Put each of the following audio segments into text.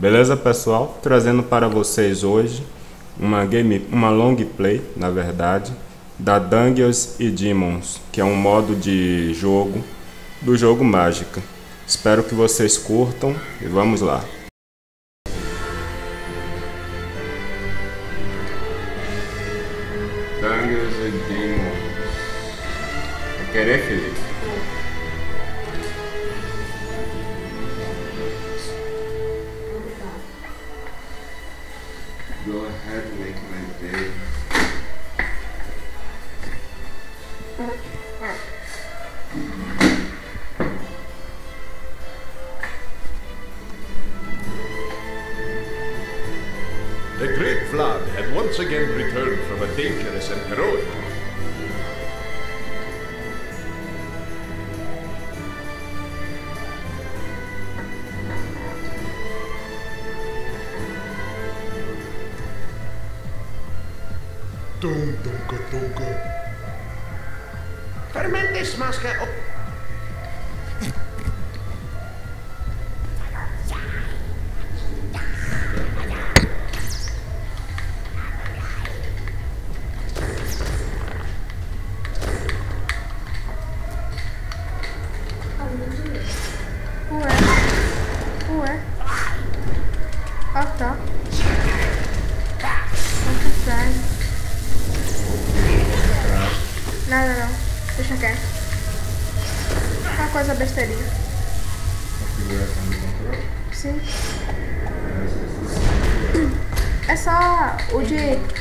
Beleza, pessoal? Trazendo para vocês hoje uma game, uma long play, na verdade, da Dungeons e Demons, que é um modo de jogo do jogo Mágica. Espero que vocês curtam e vamos lá. Dungeons e Demons. Querer?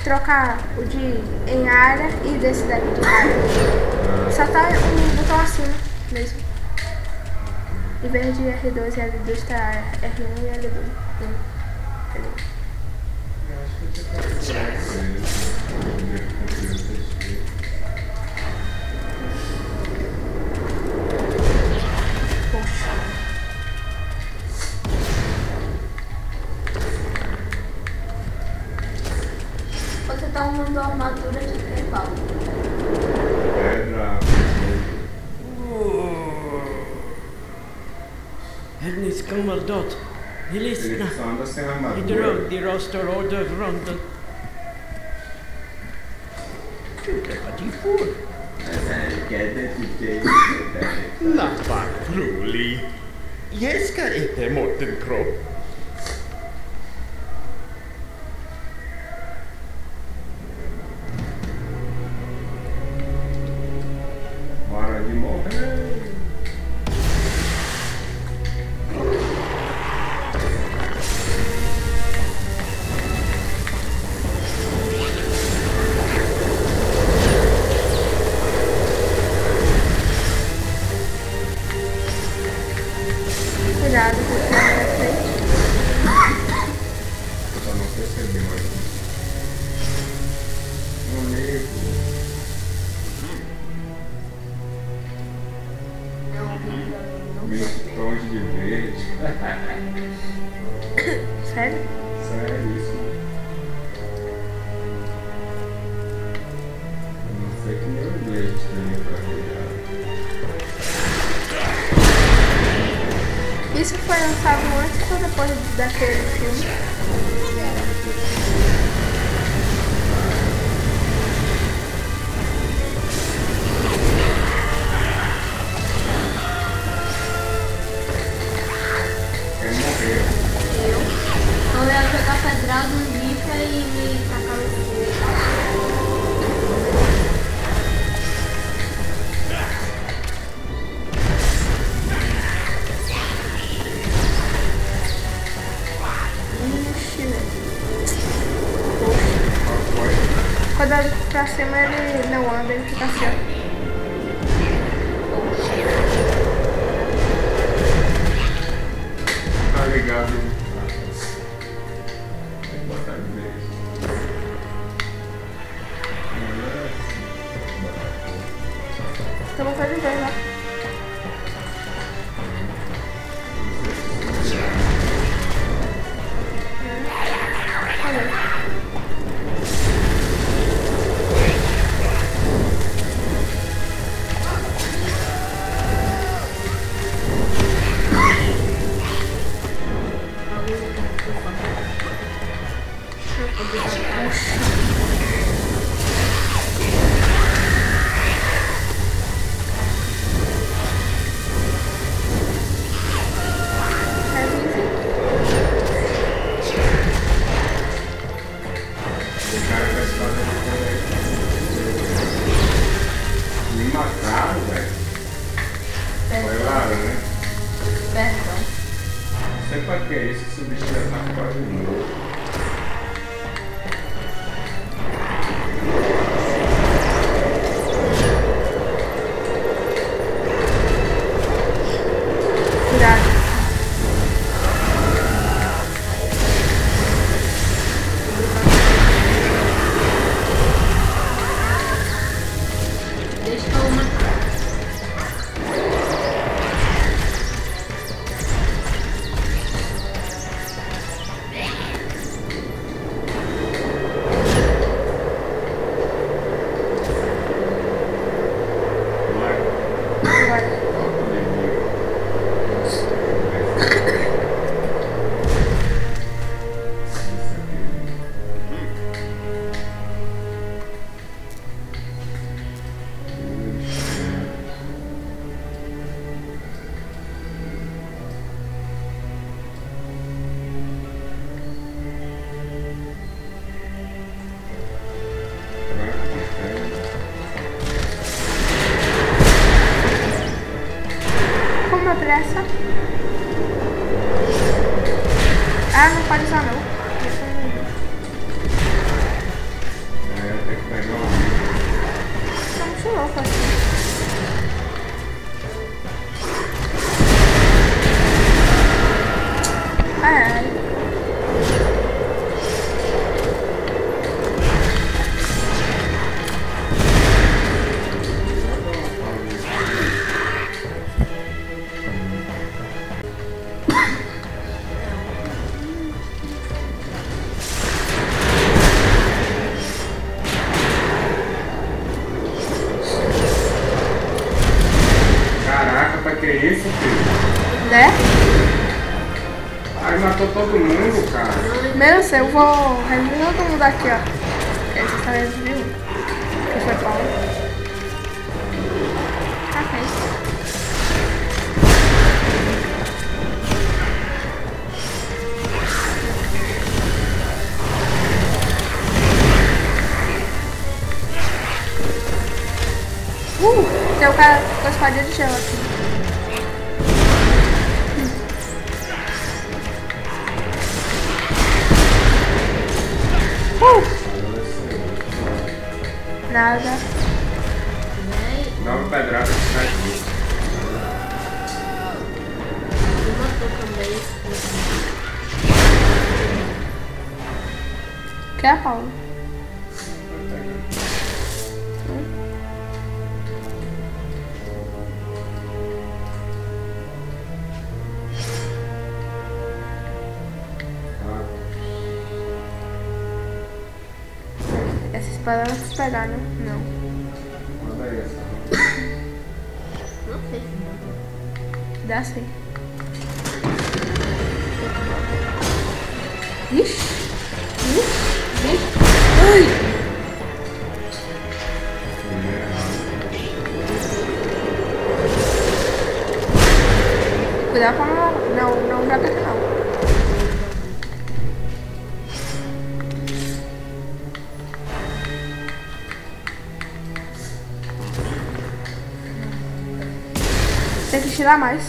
Trocar o de em área e desse daqui de área. Só tá um botão acima mesmo. Em vez de R2 e L2 tá R1 e L2. Meister Order of London. Bloody fool. La Yes, Iesca ite mortem crop. que é esse substituir a parte Quer, é a Paula? Essa espada vai se pegar, né? Não. Não sei. Dá sim. Ixi. Ixi. Ixi. Ai. cuidado pra não, não, não jogar aqui não. Tem que tirar mais.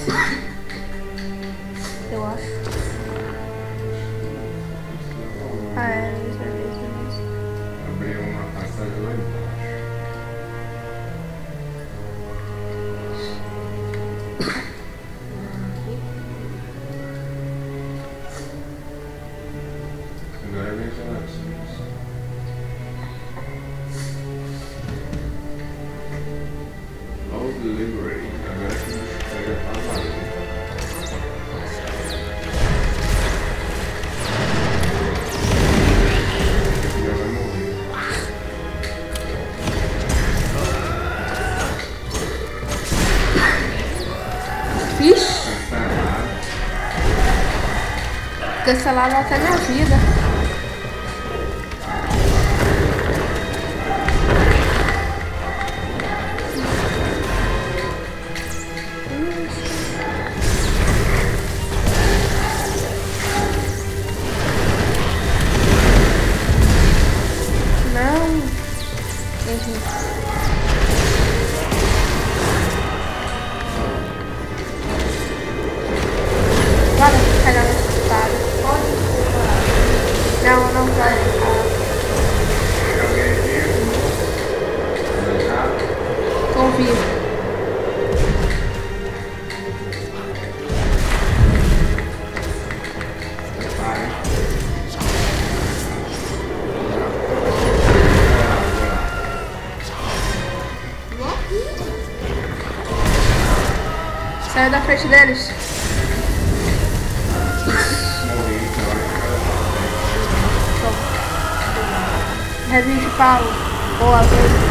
desse lado até minha vida. frente deles. Revista Paulo. Boa.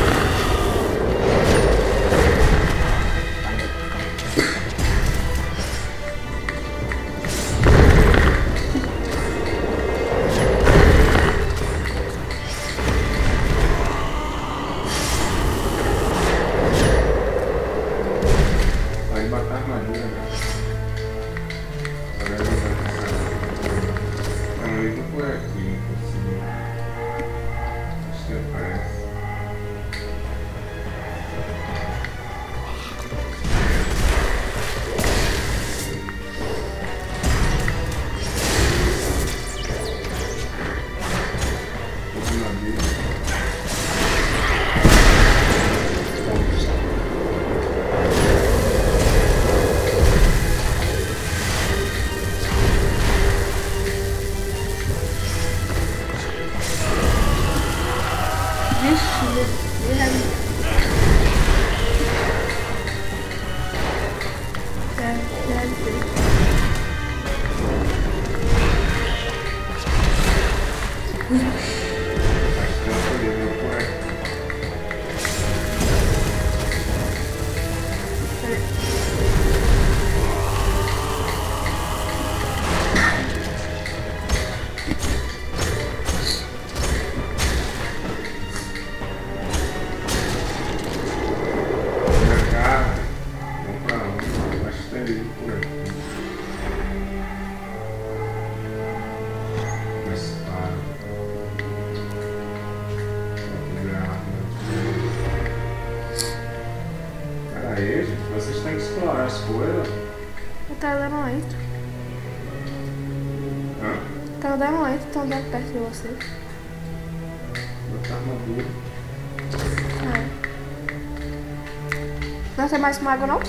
né? Perto de você. Botar armadura. Ah. É. Não tem mais mago não?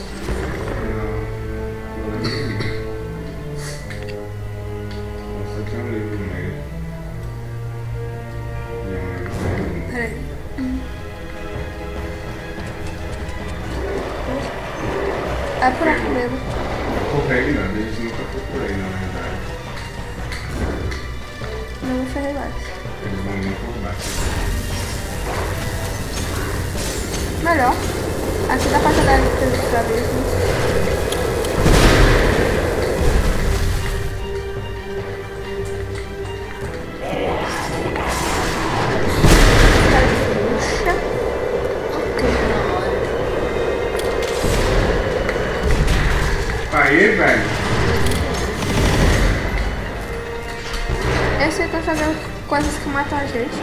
aí, velho. Esse aí tá fazendo coisas que matam a gente.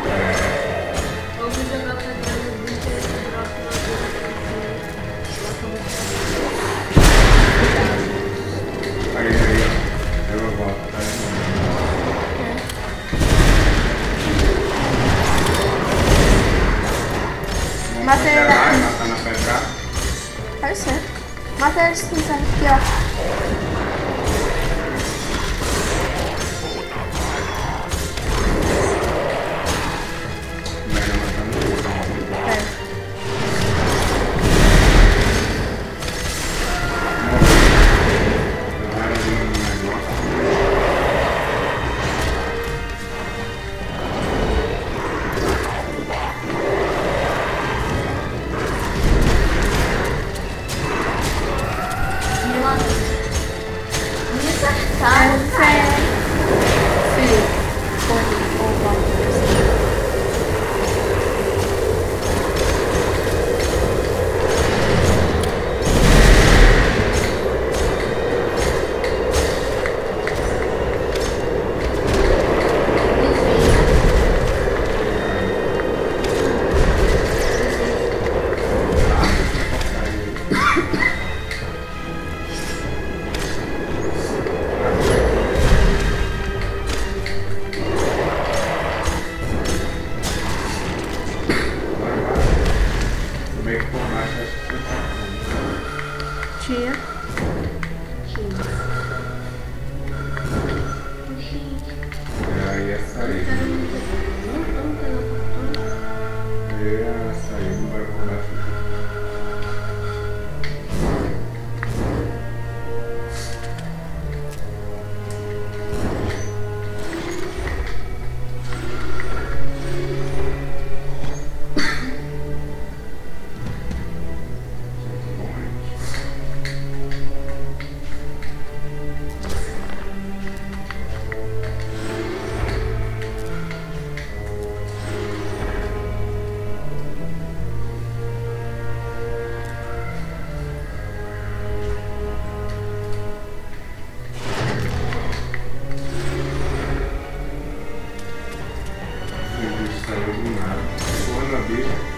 Aí, aí, eu vou botar. Matei ele. Matar tá na pedra. Pode ser. Matei ele se quiser. Pior. Ana B.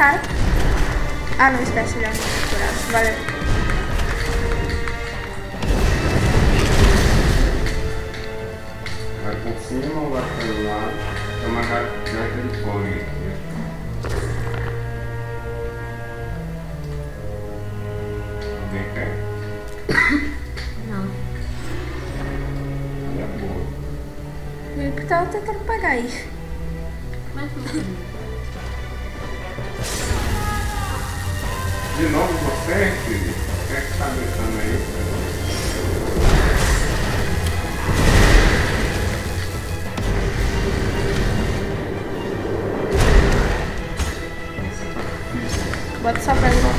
cara. Ah, não, espécie já não Valeu. Vai por cima ou vai pelo lado? É uma gaita de fome aqui. Alguém quer? Não. Ela é boa. Eu tava tentando pagar isso. Mas não. De novo você, filho? É que tá gritando aí? Bota só pra.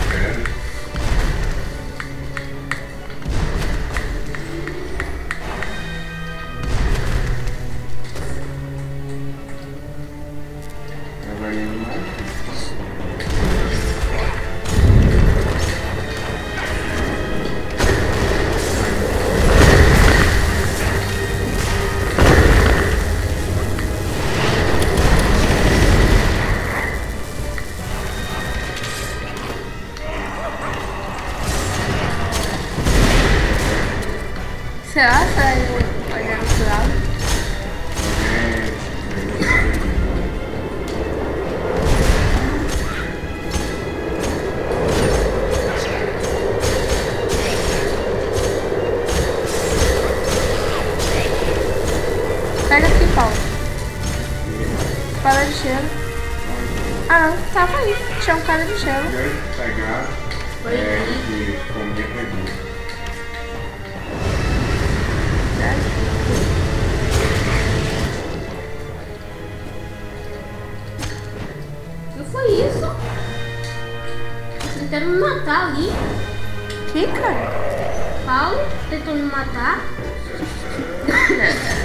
Espada de gelo. Ah, não. Tava aí. Tinha um cara de gelo. Pegar é que comer revista. O que foi isso? Vocês querem me matar ali? Que, cara? Paulo tentou me matar.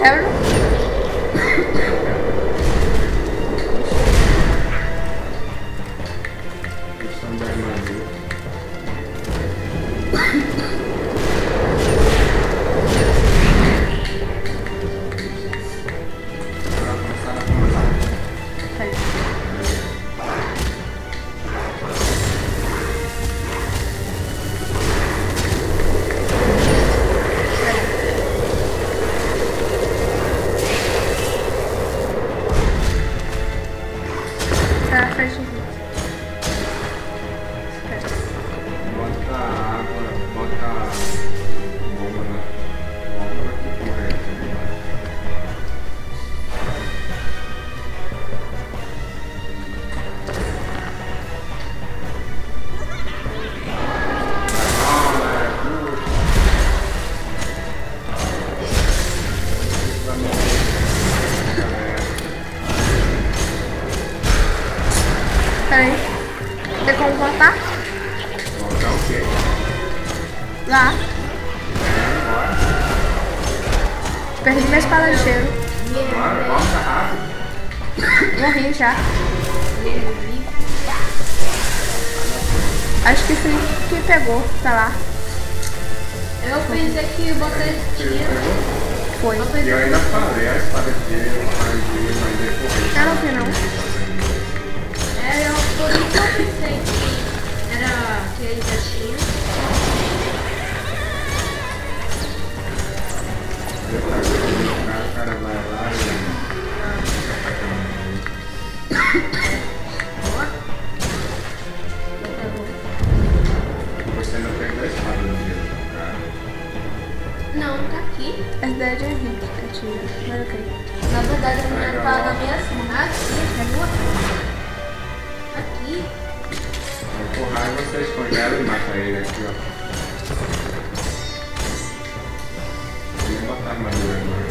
Harold? Acho que foi que pegou. Tá lá. Eu pensei que você tinha. Foi. Eu Eu E eu ainda falei a espada de gelo, faz gelo, mas depois. não vi não. É, eu, por isso eu pensei que era que ele já tinha. Depois o cara vai lá e. Não, tá aqui. Essa daí é de Henrique que eu tinha. Mas ok. Na verdade, a minha tá na minha cima. Aqui. Aqui. Vou empurrar e você esconde ela e mata ele aqui, ó. Vou nem botar armadura agora.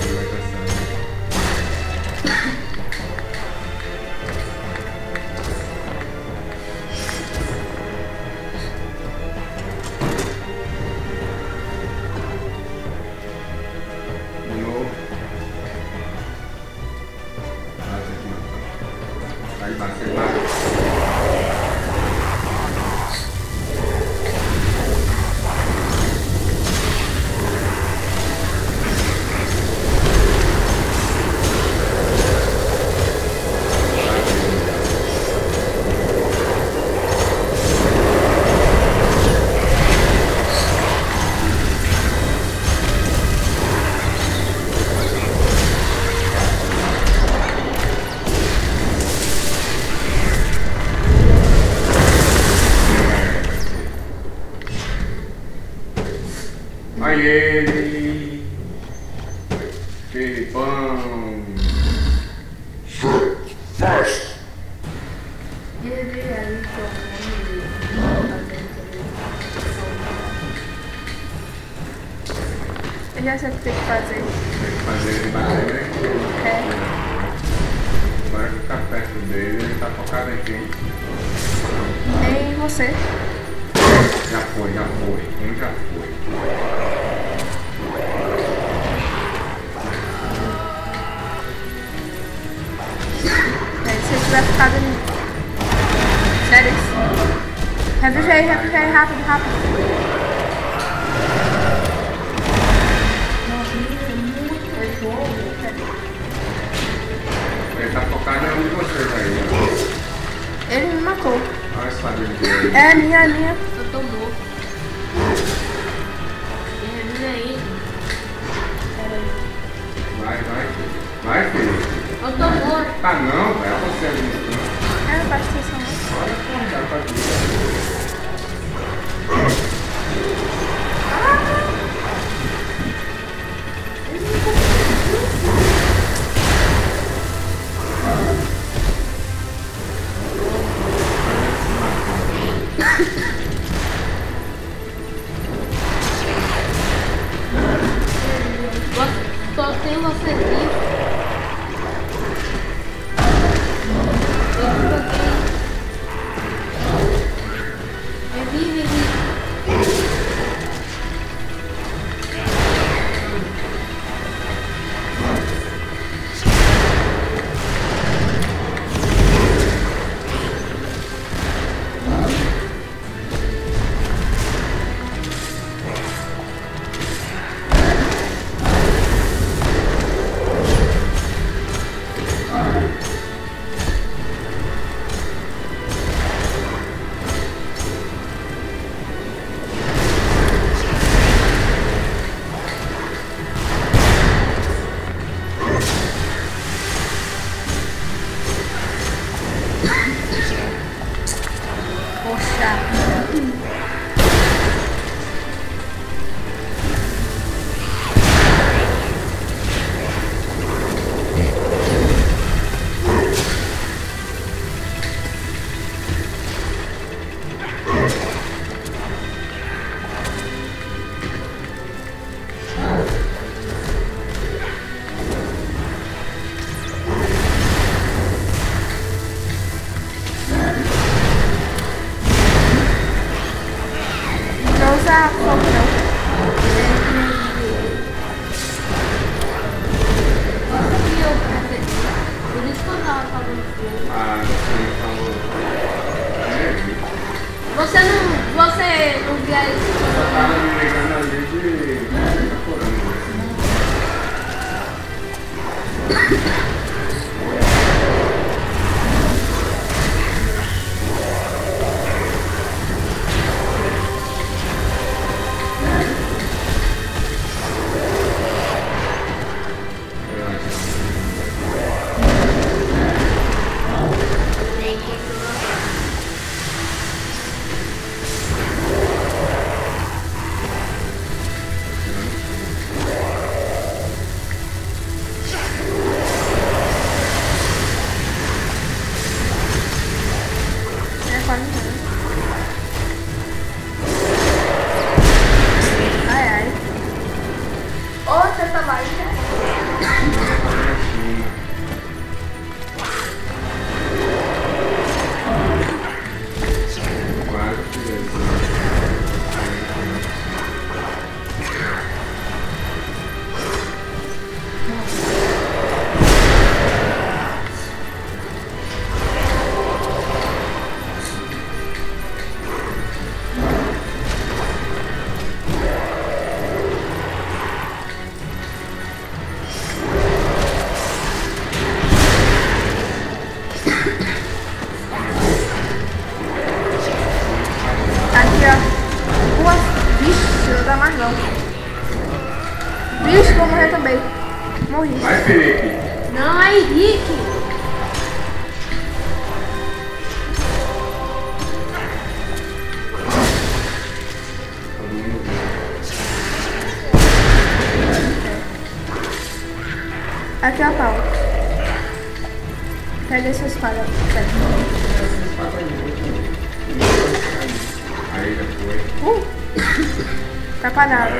Tá parado.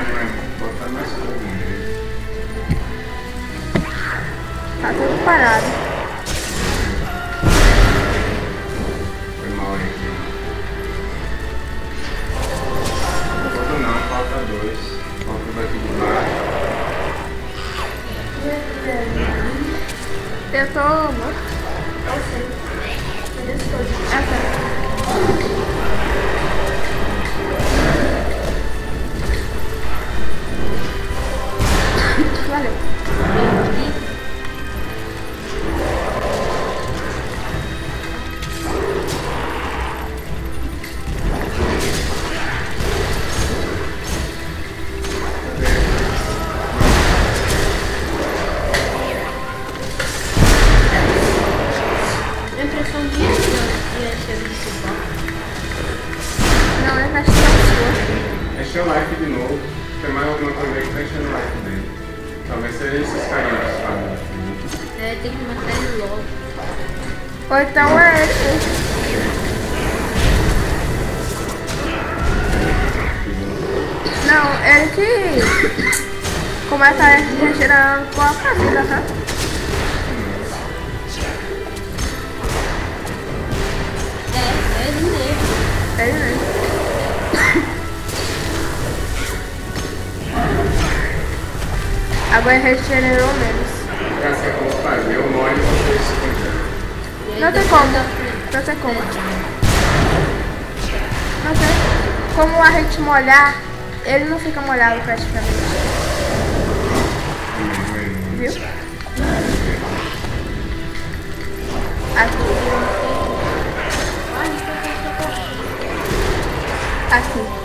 Tá tudo parado. Foi mal aí. Não, falta dois. Falta daqui de baixo. Eu tô morto. Ah, tá. Valeu. Começa a regenerar com a vida, tá? É, é ele mesmo. Ele mesmo. Agora regenerou menos. Já sei como fazer. Eu molho e vocês escondem. E aí Não tem como. Não tem como. Não tem. Como a gente molhar, ele não fica molhado praticamente. Viu? Aqui. Aqui.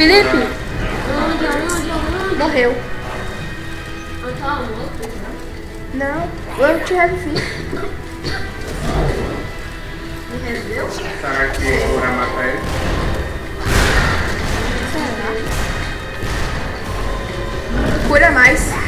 Felipe. Onde, aonde, aonde? morreu. Eu tava morto. Não, eu te revivi. Me reviveu? Será que cura mata ele? Cura mais.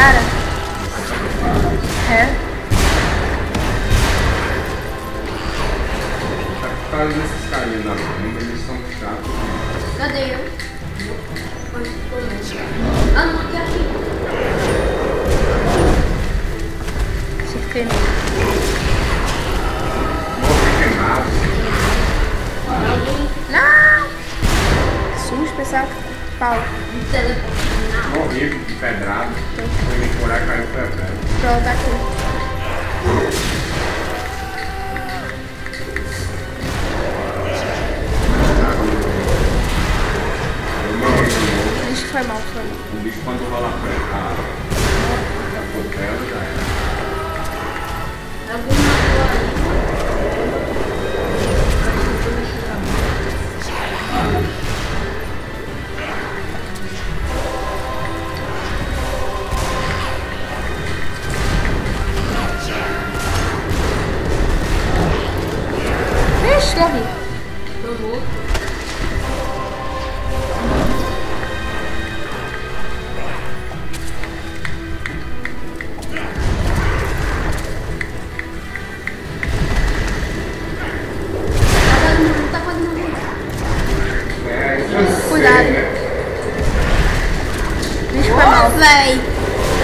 Cara.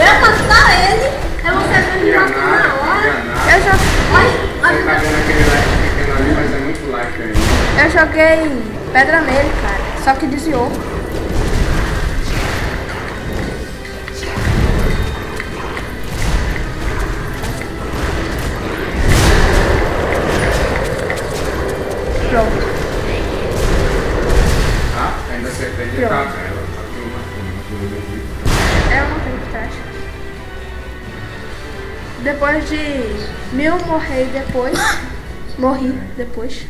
Eu matar ele, eu vou saber me matar na hora. Eu já. Você tá vendo aquele like pequeno ali, mas é muito like ainda. Eu joguei pedra nele, cara. Só que desviou. Depois de mil morrer depois. Morri depois.